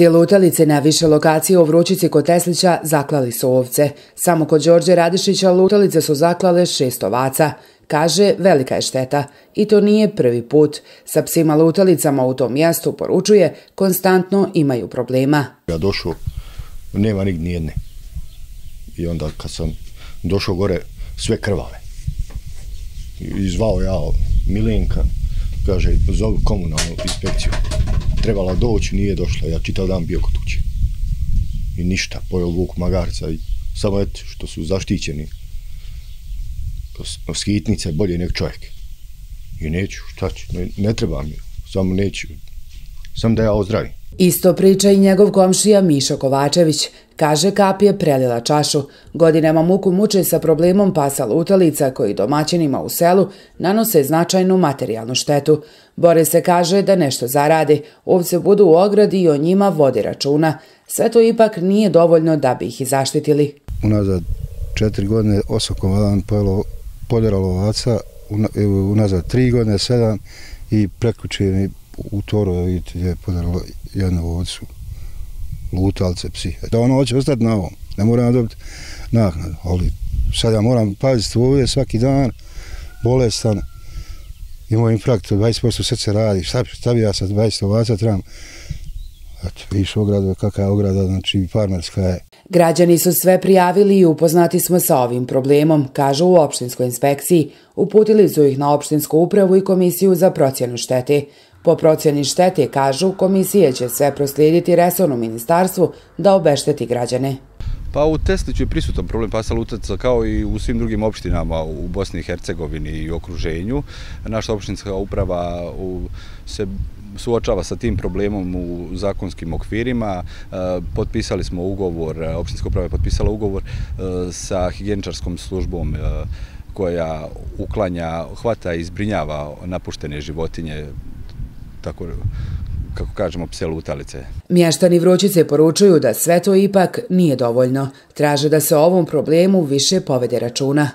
Psi lutalice na više lokacije u Vrućici kod Teslića zaklali su ovce. Samo kod Đorđe Radišića lutalice su zaklale šest ovaca. Kaže, velika je šteta. I to nije prvi put. Sa psima lutalicama u tom mjestu, poručuje, konstantno imaju problema. Ja došao, nema nigdje nijedne. I onda kad sam došao gore, sve krvave. I zvao ja Milenka, kaže, zovu komunalnu inspekciju trebala doći, nije došla. Ja čitav dan bio kod kuće. I ništa, pojel vuk magarca i samo eto što su zaštićeni skitnice bolje nek čovjek. I neću, šta ću, ne, ne treba mi, samo neću, sam da ja ozdravim. Isto priča i njegov komšija Mišo Kovačević. Kaže kap je prelila čašu. Godinama muku muče sa problemom pasa lutalica koji domaćinima u selu nanose značajnu materijalnu štetu. Bore se kaže da nešto zarade, ovce budu u ogradi i o njima vodi računa. Sve to ipak nije dovoljno da bi ih i zaštitili. Unazad četiri godine osokom vadan pojelo poljeralo ovaca, e, unazad tri godine sedam i preključeni u Toro je podarilo jednu ovcu, lutalce, psi. E, da ono hoće ostati na ovom, ne moram dobiti naknadu, ali sad ja moram paziti ovdje svaki dan, bolestan, imao infrakt, 20% srce radi, šta, šta bi ja sad 20 ovaca trebam, Eto, viš ograda, kakva je ograda, znači farmerska je. Građani su sve prijavili i upoznati smo sa ovim problemom, kažu u opštinskoj inspekciji. Uputili su ih na opštinsku upravu i komisiju za procjenu štete. Po procjeni štete, kažu, komisije će sve proslijediti resornom ministarstvu da obešteti građane. Pa u Tesliću je prisutan problem pasa lutaca kao i u svim drugim opštinama u Bosni i Hercegovini i okruženju. Naša opštinska uprava se suočava sa tim problemom u zakonskim okvirima. E, potpisali smo ugovor, opštinska uprava je potpisala ugovor e, sa higijeničarskom službom e, koja uklanja, hvata i izbrinjava napuštene životinje tako kako kažemo, pse lutalice. Mještani Vrućice poručuju da sve to ipak nije dovoljno. Traže da se o ovom problemu više povede računa.